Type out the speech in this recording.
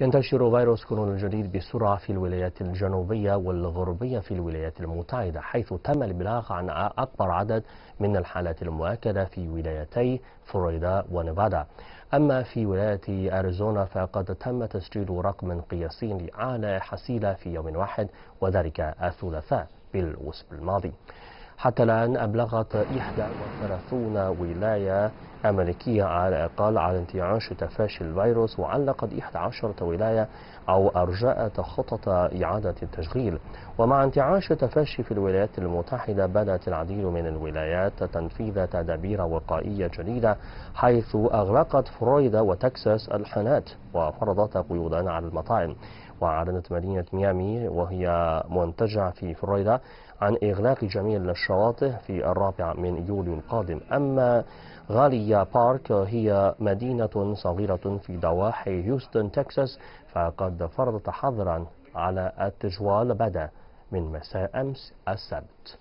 ينتشر فيروس كورونا الجديد بسرعة في الولايات الجنوبية والغربية في الولايات المتحدة حيث تم الإبلاغ عن أكبر عدد من الحالات المؤكدة في ولايتي فلوريدا ونيفادا. أما في ولاية أريزونا فقد تم تسجيل رقم قياسي لأعلى حصيلة في يوم واحد وذلك الثلاثاء بالأسبوع الماضي. حتى الآن أبلغت 31 ولاية أمريكية على الأقل على انتعاش تفاشي الفيروس وعلقت 11 ولاية أو أرجأت خطط إعادة التشغيل. ومع انتعاش تفاشي في الولايات المتحدة بدأت العديد من الولايات تنفيذ تدابير وقائية جديدة حيث أغلقت فلوريدا وتكساس الحانات وفرضت قيودا على المطاعم. وأعلنت مدينة ميامي وهي منتجع في فلوريدا عن إغلاق جميع الشواطئ في الرابع من يوليو القادم. أما غاليا بارك هي مدينة صغيرة في ضواحي هيوستن تكساس فقد فرضت حظرا على التجوال بدا من مساء أمس السبت.